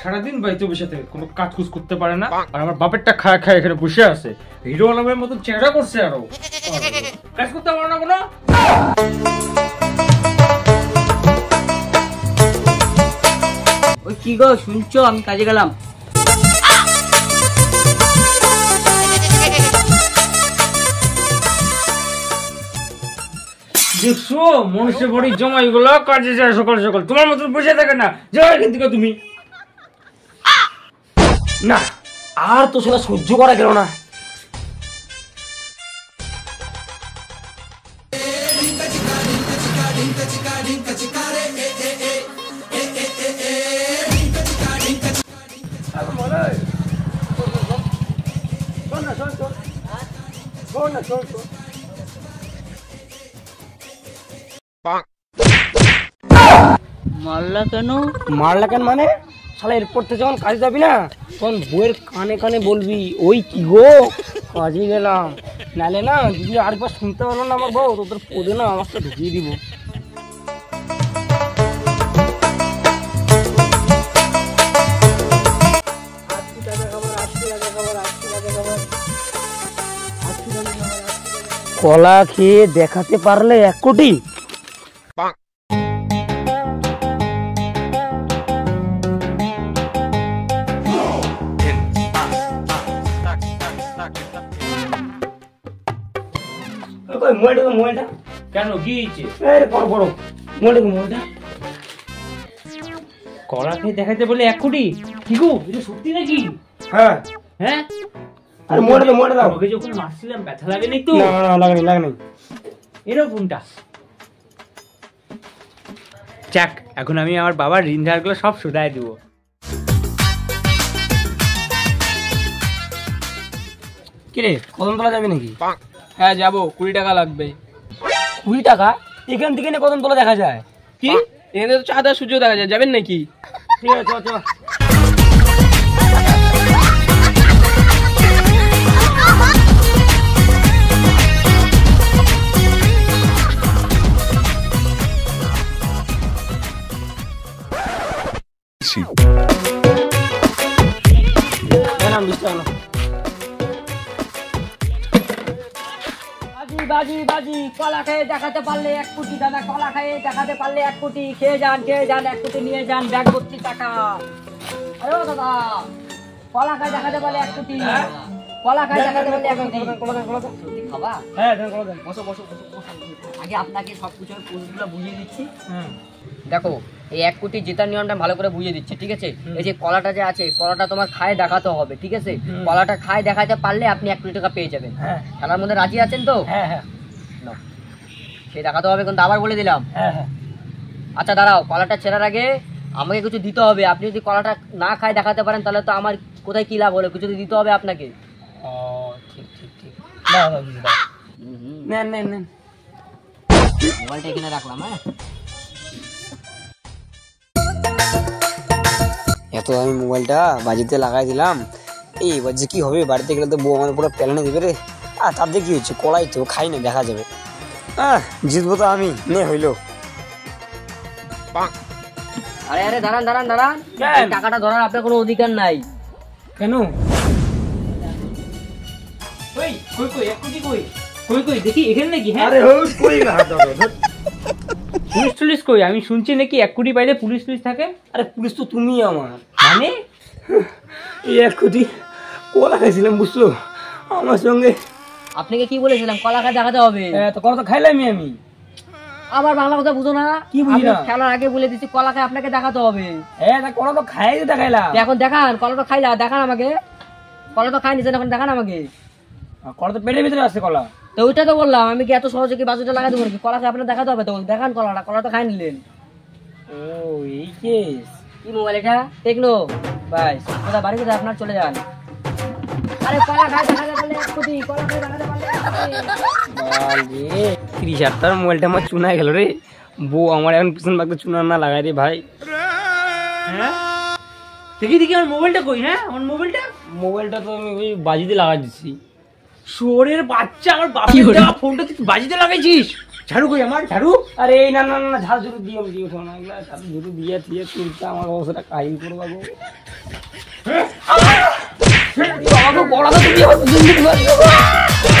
সারাদিন বাড়িতে বসে থাকে কোনো কাজ কুজ করতে পারে না। আর আমার বাপেরটা খায় খায় এখানে বসে আছে। হিরো আলমের মতন চেহারা করছে আরও। কাজ করতে পারে না কোনো? ওই কি গো শুনছো? আমি কাজে গেলাম। দেখছ মনুষ্য বড়ি জমা গুলো কাজে যায় সকাল সকাল। তোমার মতন বসে থাকে না। যাও এখান থেকে তুমি। না আর তো সেটা সহ্য করা গেল না। মারলা কেন? মারলা কেন মানে? শালা, এরপর থেকে যখন কাজে যাবি না, তখন বইয়ের কানে কানে বলবি, ওই কি গো, কাজে গেলাম। নালে না, যদি আরেকবার শুনতে পারল না আমার বউ, তোদের পদে না আমাকে ঢুকিয়ে দিব। কলা খেয়ে দেখাতে পারলে এক কোটি। মোবাইলটা মোবাইলটা কেন কি হয়েছে? এই বড় বড় মোবাইলটা মোবাইলটা কলা খেয়ে দেখাতে বলে এক কোটি কি গো এটা সত্যি নাকি? হ্যাঁ। হ্যাঁ? আরে মোবাইলটা মোবাইলটা দাও। ওকে যখন মারছিলাম ব্যথা লাগে নাই তো? না না না লাগেনি লাগেনি এরকমটা যাক এখন আমি আমার বাবার ঋণ ধারগুলো সব শোধায় দিব। কিরে কদমতলা যাবে নাকি? হ্যাঁ যাব। কুড়ি টাকা লাগবে। কুড়ি টাকা? এখান থেকে না কদমতলা দেখা যায়? কি? এখানে তো চাঁদা সূর্য দেখা যায়। যাবেন নাকি? ঠিক আছে চল চল। বাজি বাজি কলা খেয়ে দেখাতে পারলে এক কোটি দাদা কলা খেয়ে দেখাতে পারলে এক কোটি। খেয়ে যান খেয়ে যান এক কোটি নিয়ে যান ব্যাগ ভর্তি টাকা। আরে দাদা কলা খায় দেখাতে পারলে এক কোটি। কলা খায় দেখাতে পারলে এক কোটি। খাবা? হ্যাঁ বসো বসো বসো। আগে আপনাকে সবকিছু কোর্সগুলো বুঝিয়ে দিচ্ছি। দেখো এই এক কোটি জেতার নিয়মটা ভালো করে বুঝিয়ে দিচ্ছে ঠিক আছে? এই যে কলাটা যে আছে কলাটা তোমার খায় দেখাতে হবে ঠিক আছে? কলাটা খায় দেখাতে পারলে আপনি এক কোটি টাকা পেয়ে যাবেন। হ্যাঁ। খেলার মধ্যে রাজি আছেন তো? হ্যাঁ হ্যাঁ। সে দেখাতে হবে কিন্তু আবার বলে দিলাম। হ্যাঁ হ্যাঁ। আচ্ছা দাঁড়াও কলাটা ছেড়ার আগে আমাকে কিছু দিতে হবে। আপনি যদি কলাটা না খায় দেখাতে পারেন তাহলে তো আমার কোথায় কি লাভ হলো? কিছু তো দিতে হবে আপনাকে। ও ঠিক ঠিক ঠিক। দাও দাও দিদি দাও নেন নেন নেন। মোবাইলটা এখানে রাখলাম হ্যাঁ? এত আমি মোবাইলটা বাজিতে লাগাই দিলাম। এই এবার যে কি হবে বাড়িতে গেলে তো বউ আমার পুরো প্যালেনে দেবে রে। আর তাতে কি হচ্ছে? কড়াই তো খাই না দেখা যাবে। হ্যাঁ জিতবো তো আমি নে হইল। আরে আরে দাঁড়ান দাঁড়ান দাঁড়ান। টাকাটা ধরার আপনার কোনো অধিকার নাই। কেন? কই কই এক কই? কই কই দেখি এখানে নাকি? হ্যাঁ। আরে হোস কই না পুলিশ টুলিশ কই? আমি শুনছি নাকি এক কোটি পাইলে পুলিশ টুলিশ থাকে? আরে পুলিশ তো তুমি আমার। মানে? এই এক কোটি কলা খাইছিলাম বুঝছ? আমার সঙ্গে। আপনাকে কি বলেছিলাম? কলা খায় দেখাতে হবে। তো কলা তো খাইলামই আমি। আবার বাংলা কথা বুঝো না। কি বুঝি না? খেলার আগে বলে দিচ্ছি কলা খায় আপনাকে দেখাতে হবে। হ্যাঁ তা কলা তো খাই তো এখন দেখান কলা তো খাইলা দেখান আমাকে। কলা তো খাই নিছেন এখন দেখান আমাকে। কলা তো পেটের ভিতরে আছে কলা। তো ওইটা তো বললাম আমি কি এত সহজে কি বাজুটা লাগাতে পারি? কলা খায় আপনার দেখাতে হবে তো দেখান কলাটা কলা তো খাই নিলেন ও এই কেস কি মোবাইল এটা? টেকনো ভাই কোথায় বাড়ি কোথায়? আপনার চলে যান। আরে কলা খায় দেখাতে পারলে এক কোটি। কলা খায় দেখাতে পারলে রে তিরিশ হাজার মোবাইলটা আমার চুনা গেল রে। বউ আমার এখন পিছন ভাগতে চুনা না লাগাই রে ভাই। হ্যাঁ? দেখি দেখি আমার মোবাইলটা কই হ্যাঁ? আমার মোবাইলটা? মোবাইলটা তো আমি ওই বাজিতে লাগা দিচ্ছি শোরের বাচ্চা আমার বাপের দেওয়া ফোনটা তুই বাজিতে লাগাইছিস? ঝাড়ু কই আমার ঝাড়ু। আরে এই না না না ঝাল ঝুড়ু দিয়ে দিয়ে উঠো না এগুলা ঝাল ঝুড়ু দিয়ে দিয়ে তুলতে আমার অবস্থাটা কাহিল করে দেবো তুমি